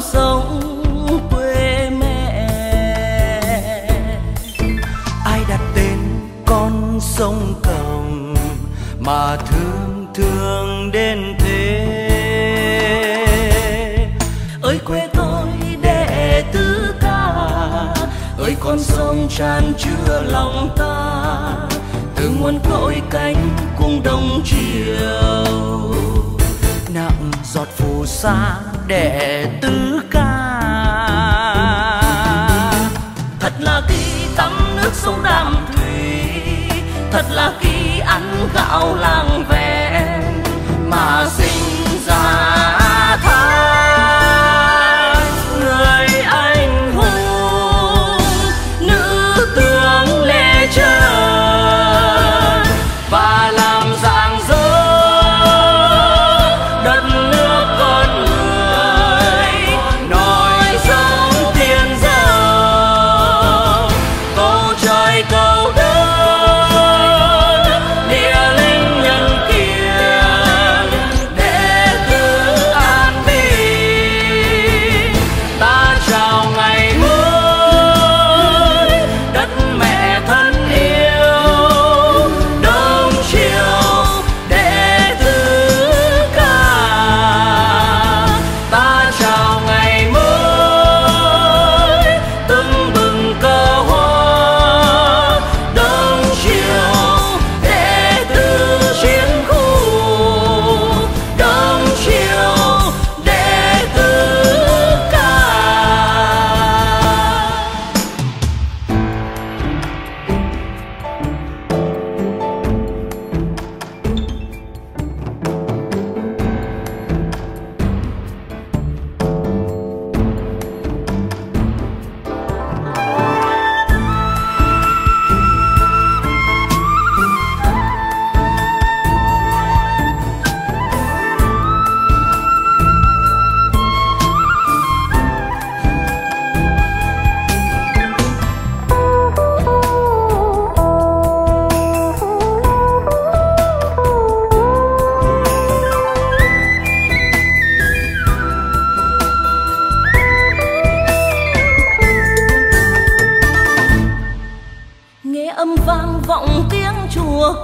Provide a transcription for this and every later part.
dòng sông quê mẹ. Ai đặt tên con sông cầm mà thương thương đến thế? Ơi quê tôi đệ tứ ca, ơi con sông tràn chứa lòng ta. Từ nguồn cội cánh cùng đông chiều nặng giọt phù sa đệ tứ ca. Thật là khi tắm nước sông đàm thủy, thật là khi ăn gạo làng ven mà sinh ra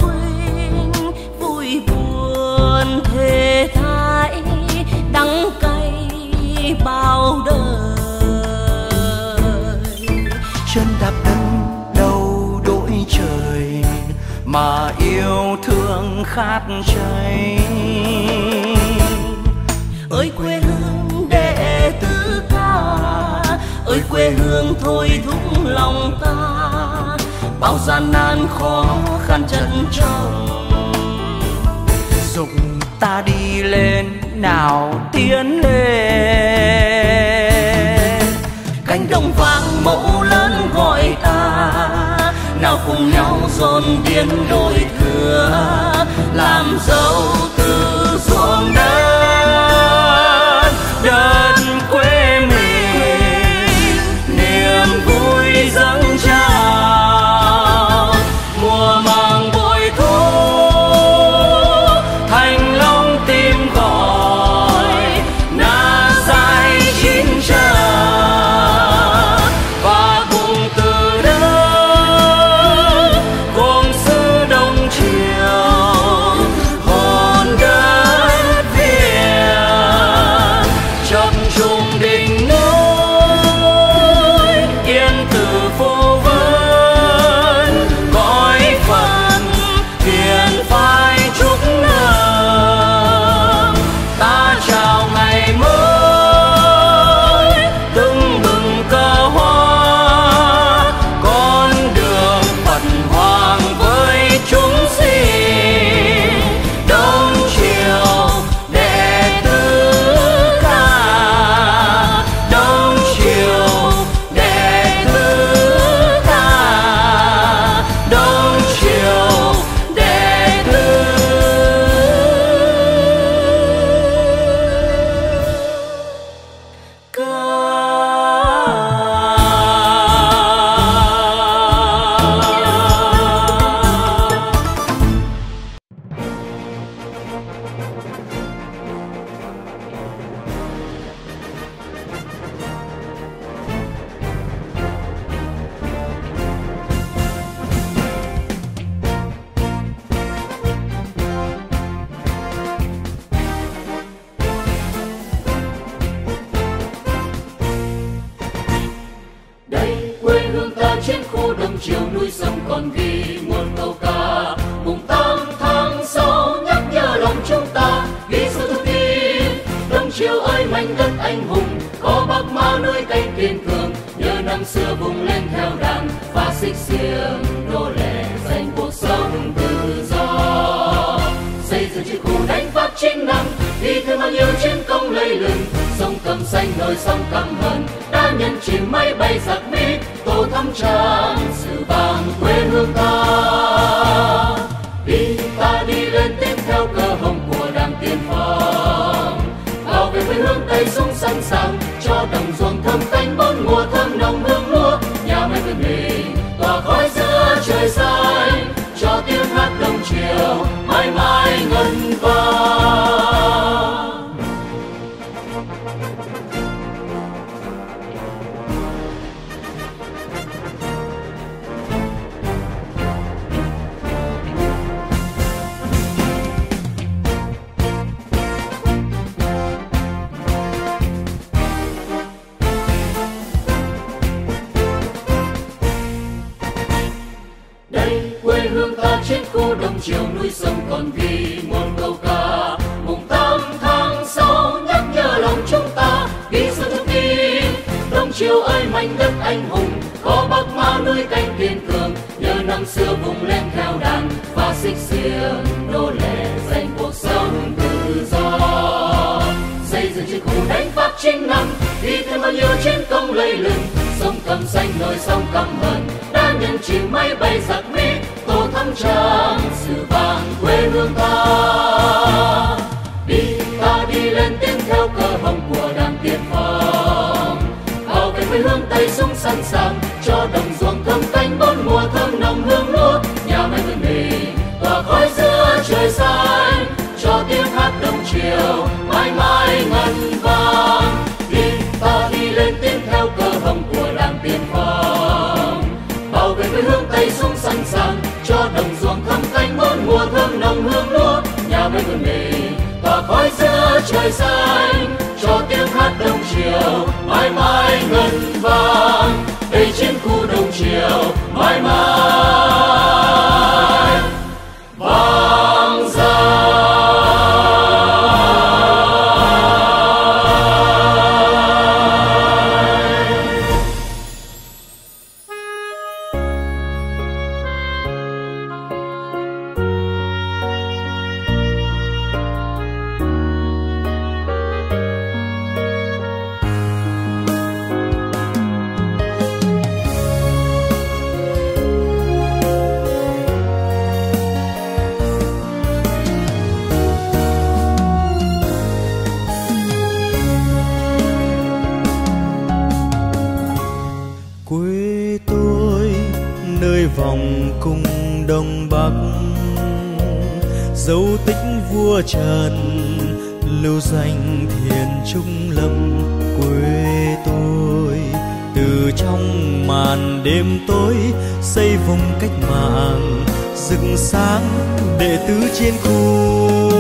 quỳnh vui buồn thề thải đắng cay bao đời. Chân đạp đất đâu đổi trời mà yêu thương khát cháy. Ơi quê hương đệ tứ ca ơi quê hương thôi thúc lòng ta bao gian nan khó khăn chân trọng dục ta đi lên, nào tiến lên. Cánh đồng vàng mẫu lớn gọi ta, nào cùng nhau dồn điên đôi thừa làm dấu từ ruộng đất. Đất quê xích xiêm nô lệ giành cuộc sống tự do. Xây dựng chiến khu đánh pháp chính năm đi thêm bao nhiêu chiến công lây lừng. Sông cầm xanh nơi sông căm hận, đã nhân chìm máy bay giặc mỹ. Tô thắm tràn sự vàng quê hương ta. Đi ta đi lên tiếp theo cờ hồng của đảng tiên phong. Bảo vệ quê hương tây sung sẵn sàng cho đồng ruộng thơm đây, quê hương ta trên khu đồng chiều núi sông còn ghi một câu ca. Mùng tám tháng sáu nhắc nhở lòng chúng ta, ghi sâu trong tim đồng chiều ơi, mảnh đất anh hùng, có bắc mã nuôi canh kiên cường. Nhớ năm xưa vùng lên theo đàn, và xích xiềng nô lệ giành cuộc sống tự do. Xây dựng chiến khu đánh pháp chính năm, đi thêm bao nhiêu chiến công lây lừng. Sông cầm xanh nơi sông căm hận những nhân chìm bay giặc mỹ tô thắm trang sự vàng quê hương ta. Đi ta đi lên tiếng theo cờ hồng của đảng tiên phong, bảo vệ quê hương Tây súng sẵn sàng sẵn sàng cho đồng ruộng thơm canh bốn mùa thơm nồng hương lúa. Nhà máy quên mình tỏa khói giữa trời xanh. Cho tiếng hát đông chiều, mãi mãi ngân vang. Đây chiến khu đông chiều, mãi mãi. Dấu tích vua trần, lưu danh thiền trung lâm quê tôi. Từ trong màn đêm tối, xây vùng cách mạng, rực sáng đệ tứ trên khu.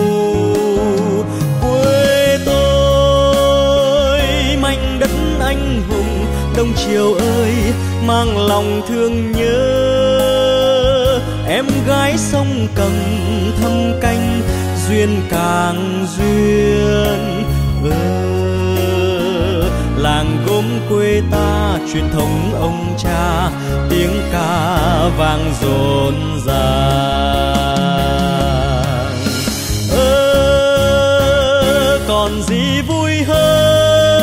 Quê tôi, mảnh đất anh hùng, đông triều ơi, mang lòng thương nhớ. Em gái sông cầm thâm duyên càng duyên. Ơ làng gốm quê ta truyền thống ông cha, tiếng ca vang rộn ràng. Ơ còn gì vui hơn?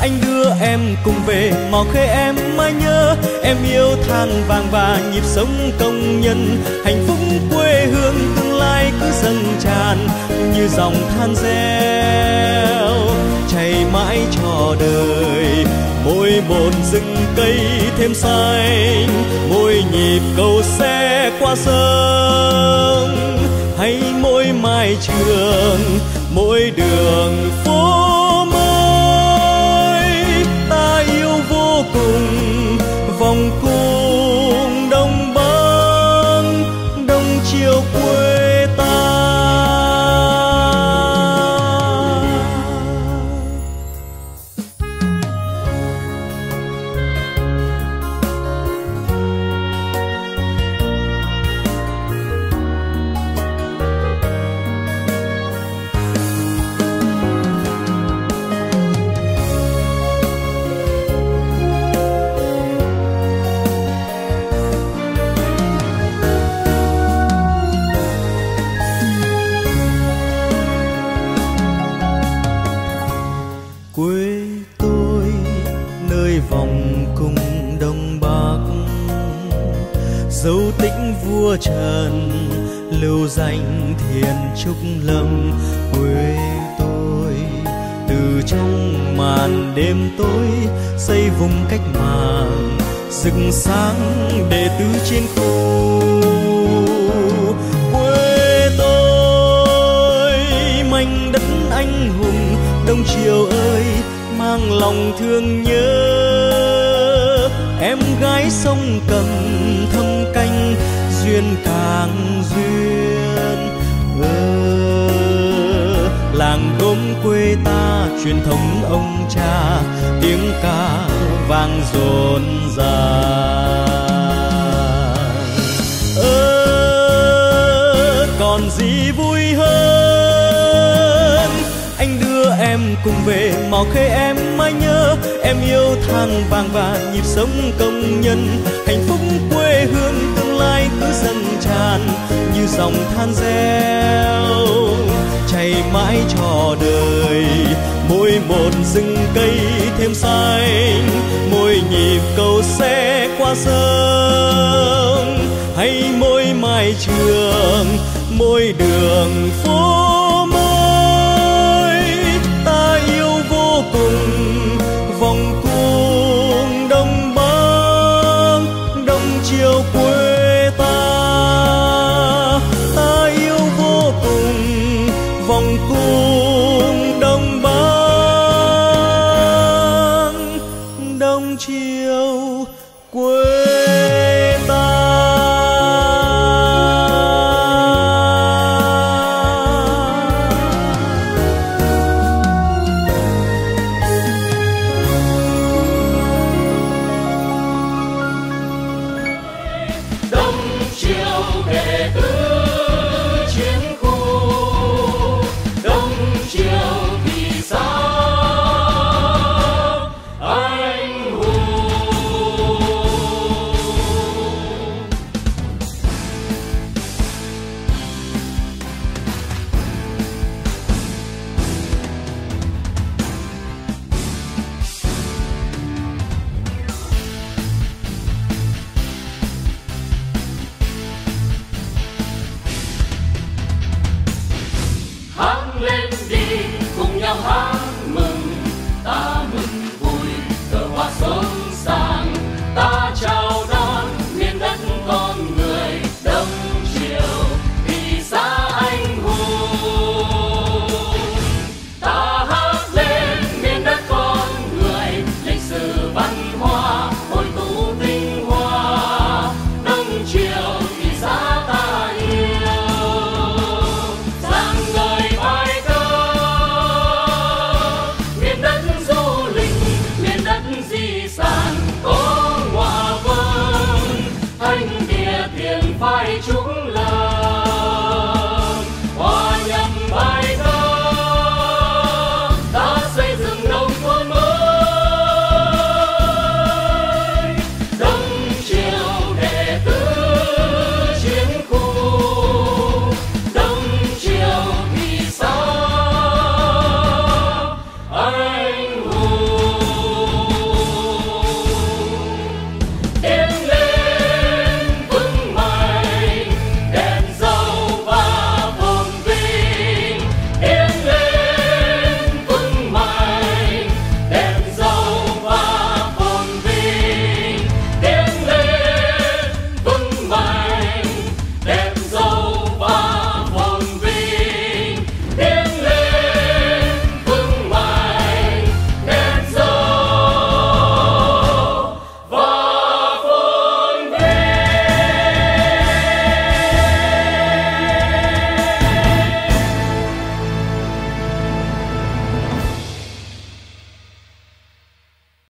Anh đưa em cùng về mò khê em mãi nhớ. Em yêu than vàng và nhịp sống công nhân, hạnh phúc quê như dòng than reo, chảy mãi cho đời. Mỗi một rừng cây thêm xanh, mỗi nhịp cầu xe qua sông. Hay mỗi mai trường, mỗi đường phố chúa trần, lưu danh thiền trúc lâm. Quê tôi, từ trong màn đêm tối, xây vùng cách mạng, rực sáng đệ tứ trên khu. Quê tôi, mảnh đất anh hùng, đông triều ơi, mang lòng thương nhớ. Em gái sông cầm thâm duyên càng duyên. Ừ, làng gốm quê ta truyền thống ông cha tiếng ca vang rộn ràng. Ơ còn gì vui hơn? Anh đưa em cùng về mò khê em mãi nhớ em yêu than vàng và nhịp sống công nhân hạnh phúc dâng tràn như dòng than reo. Chảy mãi cho đời, mỗi một rừng cây thêm xanh, mỗi nhịp cầu xe qua sông. Hay mỗi mai trường, mỗi đường phố